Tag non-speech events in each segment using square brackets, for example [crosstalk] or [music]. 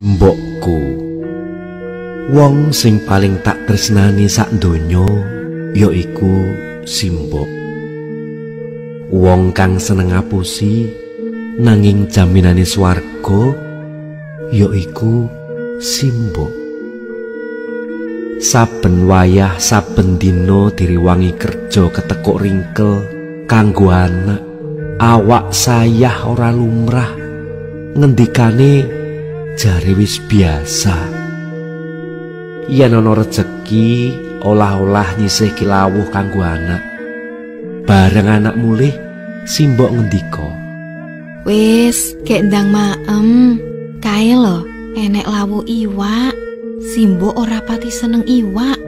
Mbokku Wong sing paling tak tresnani sak donya yaiku Simbok Wong kang seneng ngapusi nanging jaminane swarga yaiku Simbok Saben wayah saben dina diriwangi kerja ketekuk ringkel kanggo anak awak sayah ora lumrah ngendikane jare wis biasa. Yen ana rejeki olah-olah nyisih kilawuh kanggo anak. Bareng anak mulih simbok ngendika wis kek ndang maem. Kae lo enek lawu iwak. Simbok ora pati seneng iwak.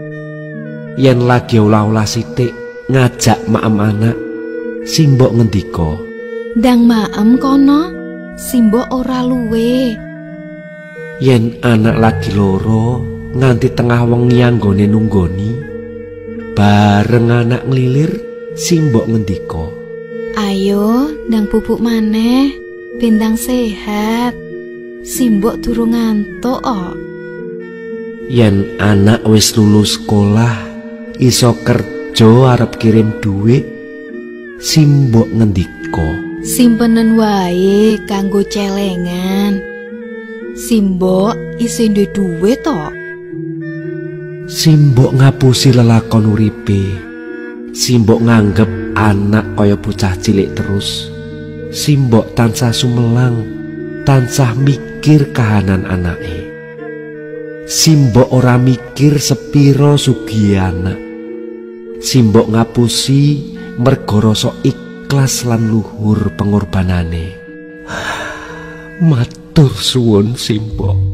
Yen lagi olah-olah sithik ngajak maem anak simbok ngendika ndang maem kono simbok ora luwe yen anak lagi loro nganti tengah wengi anggone nunggoni bareng anak nglilir simbok ngendika. Ayo ndang pupuk maneh bintang sehat. Simbok durung ngantuk oh. yen anak wis lulus sekolah iso kerja arep kirim duit simbok ngendika. Simpenen wae kanggo celengan Simbok isih duwe dhuwit to. Simbok ngapusi lelakon uripe. Simbok nganggep anak kaya bocah cilik terus. Simbok tansah sumelang, tansah mikir kahanan anake. Simbok ora mikir sepiro sugi anak. Simbok ngapusi mergo rasa ikhlas lan luhur pengorbanane. [sighs] Mat Tur suwun Simpo.